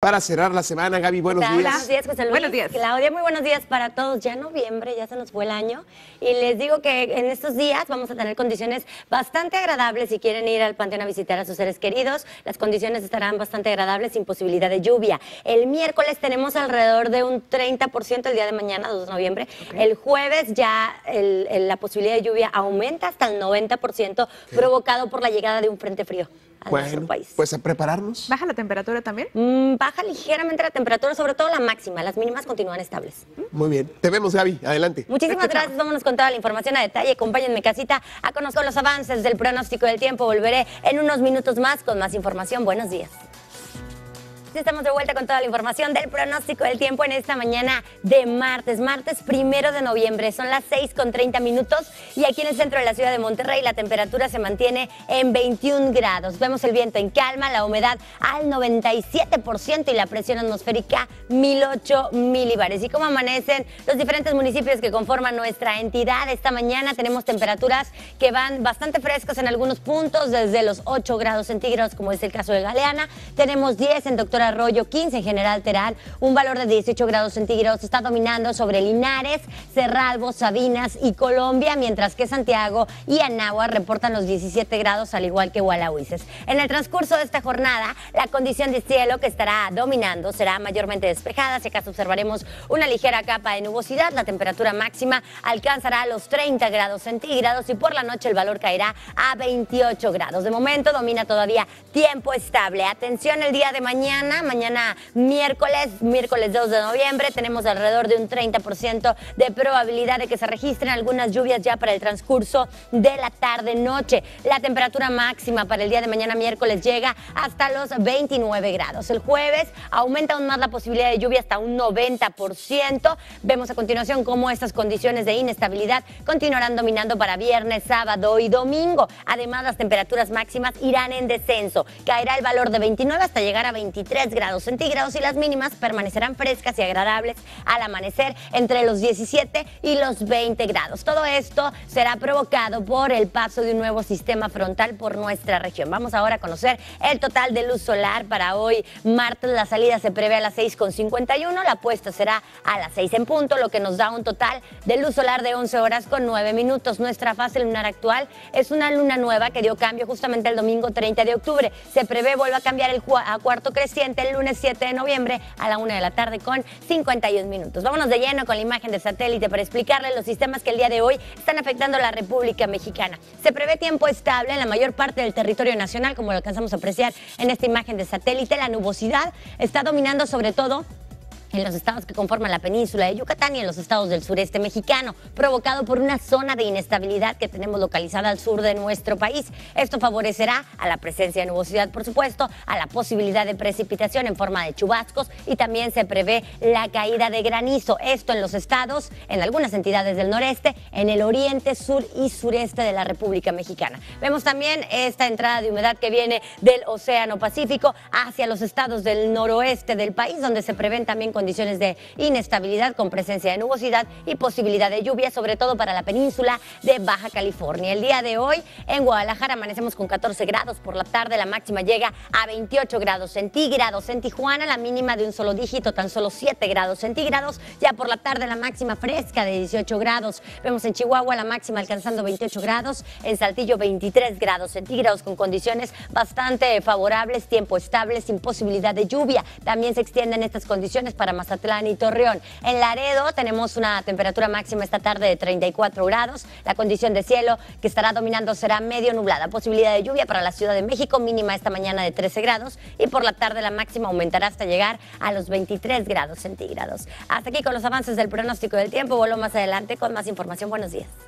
Para cerrar la semana, Gaby, buenos días. Buenos días, José Luis. Buenos días. Claudia, muy buenos días para todos. Ya noviembre, ya se nos fue el año. Y les digo que en estos días vamos a tener condiciones bastante agradables si quieren ir al panteón a visitar a sus seres queridos. Las condiciones estarán bastante agradables sin posibilidad de lluvia. El miércoles tenemos alrededor de un 30% el día de mañana, 2 de noviembre. El jueves ya el- el- la posibilidad de lluvia aumenta hasta el 90%, provocado por la llegada de un frente frío a nuestro Bueno, país. pues a prepararnos. ¿Baja la temperatura también? Mm, baja ligeramente la temperatura, sobre todo la máxima. Las mínimas continúan estables. Muy bien. Te vemos, Gaby. Adelante. Muchísimas gracias. Vámonos con toda la información a detalle. Acompáñenme, casita, a conocer los avances del pronóstico del tiempo. Volveré en unos minutos más con más información. Buenos días. Ya Estamos de vuelta con toda la información del pronóstico del tiempo en esta mañana de martes, martes primero de noviembre. Son las 6 con 30 minutos y aquí en el centro de la ciudad de Monterrey la temperatura se mantiene en 21 grados. Vemos el viento en calma, la humedad al 97% y la presión atmosférica 1008 milibares. ¿Y cómo amanecen los diferentes municipios que conforman nuestra entidad? Esta mañana tenemos temperaturas que van bastante frescas en algunos puntos, desde los 8 grados centígrados, como es el caso de Galeana. Tenemos 10 en Doctor Arroyo, 15 en General Terán, un valor de 18 grados centígrados está dominando sobre Linares, Cerralbo, Sabinas y Colombia, mientras que Santiago y Anáhuac reportan los 17 grados, al igual que Gualahuises. En el transcurso de esta jornada, la condición de cielo que estará dominando será mayormente despejada, si acaso observaremos una ligera capa de nubosidad, la temperatura máxima alcanzará los 30 grados centígrados y por la noche el valor caerá a 28 grados. De momento domina todavía tiempo estable. Atención el día de mañana, mañana miércoles, miércoles 2 de noviembre, tenemos alrededor de un 30% de probabilidad de que se registren algunas lluvias ya para el transcurso de la tarde-noche. La temperatura máxima para el día de mañana miércoles llega hasta los 29 grados. El jueves aumenta aún más la posibilidad de lluvia hasta un 90%. Vemos a continuación cómo estas condiciones de inestabilidad continuarán dominando para viernes, sábado y domingo. Además, las temperaturas máximas irán en descenso. Caerá el valor de 29 hasta llegar a 23 grados centígrados y las mínimas permanecerán frescas y agradables al amanecer entre los 17 y los 20 grados. Todo esto será provocado por el paso de un nuevo sistema frontal por nuestra región. Vamos ahora a conocer el total de luz solar para hoy martes. La salida se prevé a las 6.51, la puesta será a las 6 en punto, lo que nos da un total de luz solar de 11 horas con 9 minutos. Nuestra fase lunar actual es una luna nueva que dio cambio justamente el domingo 30 de octubre. Se prevé vuelve a cambiar el a cuarto creciente el lunes 7 de noviembre a la 1 de la tarde con 51 minutos. Vámonos de lleno con la imagen de satélite para explicarles los sistemas que el día de hoy están afectando a la República Mexicana. Se prevé tiempo estable en la mayor parte del territorio nacional, como lo alcanzamos a apreciar en esta imagen de satélite. La nubosidad está dominando sobre todo en los estados que conforman la península de Yucatán y en los estados del sureste mexicano, provocado por una zona de inestabilidad que tenemos localizada al sur de nuestro país. Esto favorecerá a la presencia de nubosidad, por supuesto, a la posibilidad de precipitación en forma de chubascos y también se prevé la caída de granizo. Esto en los estados, en algunas entidades del noreste, en el oriente, sur y sureste de la República Mexicana. Vemos también esta entrada de humedad que viene del Océano Pacífico hacia los estados del noroeste del país, donde se prevén también condiciones de inestabilidad con presencia de nubosidad y posibilidad de lluvia, sobre todo para la península de Baja California. El día de hoy en Guadalajara amanecemos con 14 grados, por la tarde la máxima llega a 28 grados centígrados. En Tijuana la mínima de un solo dígito, tan solo 7 grados centígrados. Ya por la tarde la máxima fresca de 18 grados. Vemos en Chihuahua la máxima alcanzando 28 grados, en Saltillo 23 grados centígrados con condiciones bastante favorables, tiempo estable, sin posibilidad de lluvia. También se extienden estas condiciones para Mazatlán y Torreón. En Laredo tenemos una temperatura máxima esta tarde de 34 grados. La condición de cielo que estará dominando será medio nublada. Posibilidad de lluvia para la Ciudad de México, mínima esta mañana de 13 grados y por la tarde la máxima aumentará hasta llegar a los 23 grados centígrados. Hasta aquí con los avances del pronóstico del tiempo. Vuelvo más adelante con más información. Buenos días.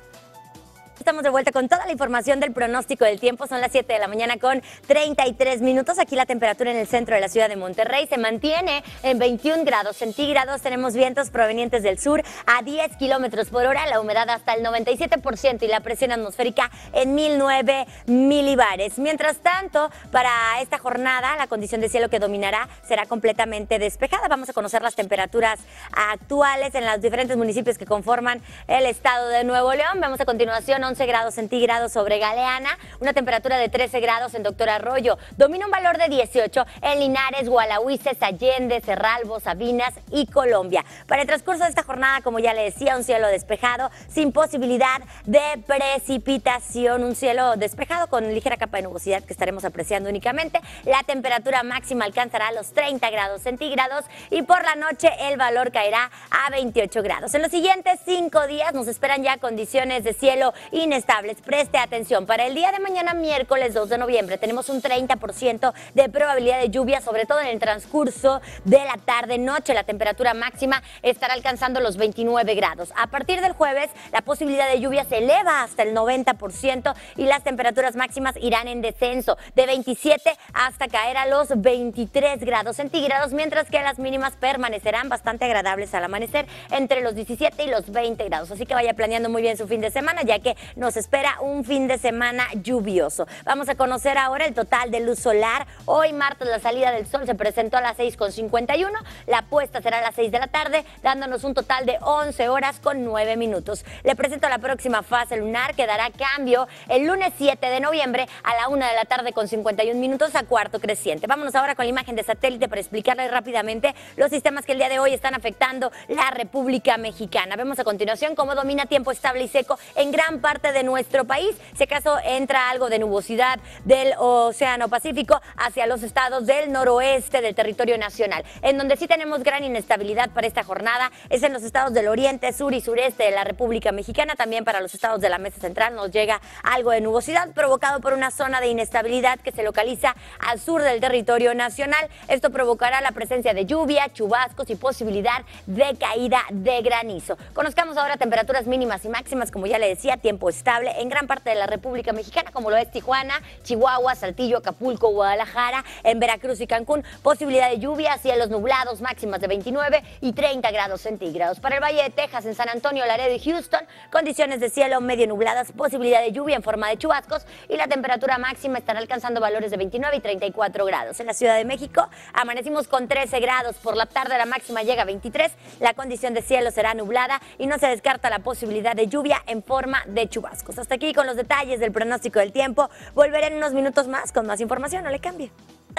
Estamos de vuelta con toda la información del pronóstico del tiempo. Son las 7 de la mañana con 33 minutos. Aquí la temperatura en el centro de la ciudad de Monterrey se mantiene en 21 grados centígrados. Tenemos vientos provenientes del sur a 10 kilómetros por hora, la humedad hasta el 97% y la presión atmosférica en 1009 milibares. Mientras tanto, para esta jornada, la condición de cielo que dominará será completamente despejada. Vamos a conocer las temperaturas actuales en los diferentes municipios que conforman el estado de Nuevo León. Vemos a continuación 11 grados centígrados sobre Galeana, una temperatura de 13 grados en Doctor Arroyo. Domina un valor de 18 en Linares, Gualahuises, Allende, Cerralbo, Sabinas y Colombia. Para el transcurso de esta jornada, como ya le decía, un cielo despejado, sin posibilidad de precipitación, un cielo despejado con ligera capa de nubosidad que estaremos apreciando únicamente. La temperatura máxima alcanzará los 30 grados centígrados y por la noche el valor caerá a 28 grados. En los siguientes cinco días nos esperan ya condiciones de cielo inestables. Preste atención, para el día de mañana, miércoles 2 de noviembre, tenemos un 30% de probabilidad de lluvia, sobre todo en el transcurso de la tarde-noche. La temperatura máxima estará alcanzando los 29 grados. A partir del jueves, la posibilidad de lluvia se eleva hasta el 90% y las temperaturas máximas irán en descenso de 27 hasta caer a los 23 grados centígrados, mientras que las mínimas permanecerán bastante agradables al amanecer entre los 17 y los 20 grados. Así que vaya planeando muy bien su fin de semana, ya que nos espera un fin de semana lluvioso. Vamos a conocer ahora el total de luz solar. Hoy martes la salida del sol se presentó a las 6.51, la puesta será a las 6 de la tarde, dándonos un total de 11 horas con 9 minutos. Le presento la próxima fase lunar que dará cambio el lunes 7 de noviembre a la 1 de la tarde con 51 minutos a cuarto creciente. Vámonos ahora con la imagen de satélite para explicarles rápidamente los sistemas que el día de hoy están afectando la República Mexicana. Vemos a continuación cómo domina tiempo estable y seco en gran parte de nuestro país. Si acaso entra algo de nubosidad del Océano Pacífico hacia los estados del noroeste del territorio nacional. En donde sí tenemos gran inestabilidad para esta jornada es en los estados del oriente, sur y sureste de la República Mexicana. También para los estados de la mesa central nos llega algo de nubosidad provocado por una zona de inestabilidad que se localiza al sur del territorio nacional. Esto provocará la presencia de lluvia, chubascos y posibilidad de caída de granizo. Conozcamos ahora temperaturas mínimas y máximas, como ya le decía, tiempo estable en gran parte de la República Mexicana, como lo es Tijuana, Chihuahua, Saltillo, Acapulco, Guadalajara, en Veracruz y Cancún. Posibilidad de lluvia, cielos nublados, máximas de 29 y 30 grados centígrados. Para el Valle de Texas, en San Antonio, Laredo y Houston, condiciones de cielo medio nubladas, posibilidad de lluvia en forma de chubascos y la temperatura máxima estará alcanzando valores de 29 y 34 grados. En la Ciudad de México, amanecimos con 13 grados. Por la tarde la máxima llega a 23. La condición de cielo será nublada y no se descarta la posibilidad de lluvia en forma de chubascos. Hasta aquí con los detalles del pronóstico del tiempo. Volveré en unos minutos más con más información. No le cambie.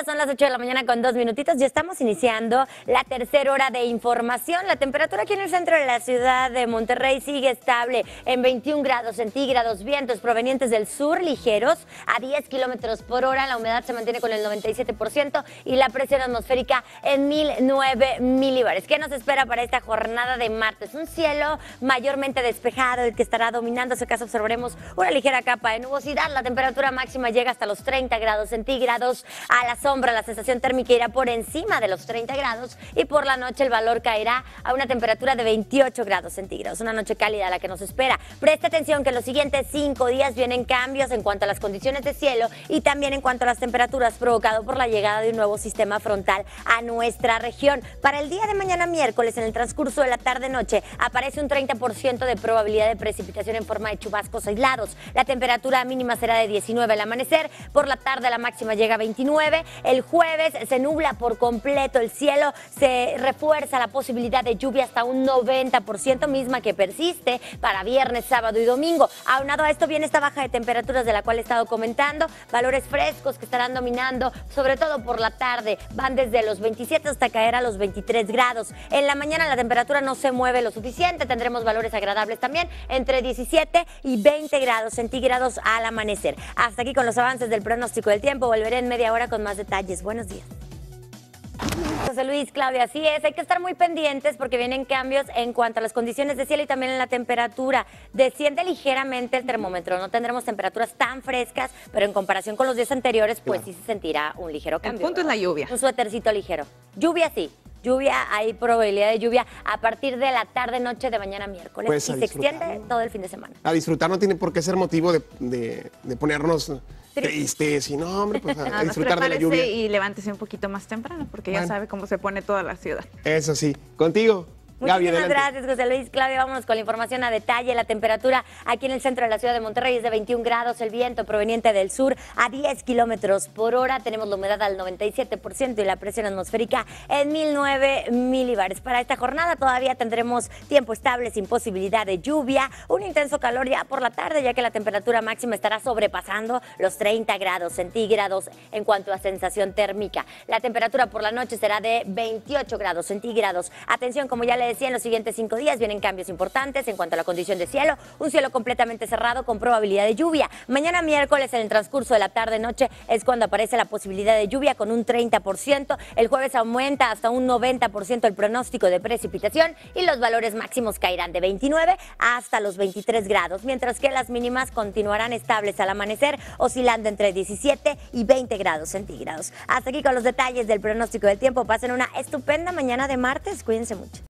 Son las 8 de la mañana con dos minutitos y estamos iniciando la tercera hora de información. La temperatura aquí en el centro de la ciudad de Monterrey sigue estable en 21 grados centígrados, vientos provenientes del sur ligeros a 10 kilómetros por hora. La humedad se mantiene con el 97% y la presión atmosférica en 1009 milibares. ¿Qué nos espera para esta jornada de martes? Un cielo mayormente despejado, el que estará dominando. Si acaso observaremos una ligera capa de nubosidad. La temperatura máxima llega hasta los 30 grados centígrados. A las sombra, la sensación térmica irá por encima de los 30 grados y por la noche el valor caerá a una temperatura de 28 grados centígrados. Una noche cálida la que nos espera. Preste atención que en los siguientes cinco días vienen cambios en cuanto a las condiciones de cielo y también en cuanto a las temperaturas provocado por la llegada de un nuevo sistema frontal a nuestra región. Para el día de mañana miércoles, en el transcurso de la tarde-noche, aparece un 30% de probabilidad de precipitación en forma de chubascos aislados. La temperatura mínima será de 19 al amanecer. Por la tarde la máxima llega a 29 el jueves se nubla por completo el cielo, se refuerza la posibilidad de lluvia hasta un 90%, misma que persiste para viernes, sábado y domingo. Aunado a esto viene esta baja de temperaturas de la cual he estado comentando, valores frescos que estarán dominando, sobre todo por la tarde, van desde los 27 hasta caer a los 23 grados. En la mañana la temperatura no se mueve lo suficiente, tendremos valores agradables también, entre 17 y 20 grados centígrados al amanecer. Hasta aquí con los avances del pronóstico del tiempo, volveré en media hora con más detalles. Buenos días. José Luis, Claudia, así es, hay que estar muy pendientes porque vienen cambios en cuanto a las condiciones de cielo y también en la temperatura. Desciende ligeramente el termómetro, no tendremos temperaturas tan frescas, pero en comparación con los días anteriores, pues sí se sentirá un ligero cambio. El punto es la lluvia. Un suétercito ligero. Lluvia sí, lluvia, hay probabilidad de lluvia a partir de la tarde, noche de mañana miércoles. Pues y se extiende todo el fin de semana. A disfrutar no tiene por qué ser motivo de, de- de ponernos tristes y no, hombre, pues a, a disfrutar de la lluvia. y levántese un poquito más temprano porque ya Bueno. sabe cómo se pone toda la ciudad. Eso sí. Contigo. Muchísimas gracias, José Luis. Claudia, vámonos con la información a detalle. La temperatura aquí en el centro de la ciudad de Monterrey es de 21 grados. El viento proveniente del sur a 10 kilómetros por hora. Tenemos la humedad al 97% y la presión atmosférica en 1009 milibares. Para esta jornada todavía tendremos tiempo estable sin posibilidad de lluvia. Un intenso calor ya por la tarde, ya que la temperatura máxima estará sobrepasando los 30 grados centígrados en cuanto a sensación térmica. La temperatura por la noche será de 28 grados centígrados. Atención, como ya le decía, en los siguientes cinco días vienen cambios importantes en cuanto a la condición de cielo. Un cielo completamente cerrado con probabilidad de lluvia. Mañana miércoles, en el transcurso de la tarde-noche, es cuando aparece la posibilidad de lluvia con un 30%. El jueves aumenta hasta un 90% el pronóstico de precipitación y los valores máximos caerán de 29 hasta los 23 grados, mientras que las mínimas continuarán estables al amanecer, oscilando entre 17 y 20 grados centígrados. Hasta aquí con los detalles del pronóstico del tiempo. Pasen una estupenda mañana de martes. Cuídense mucho.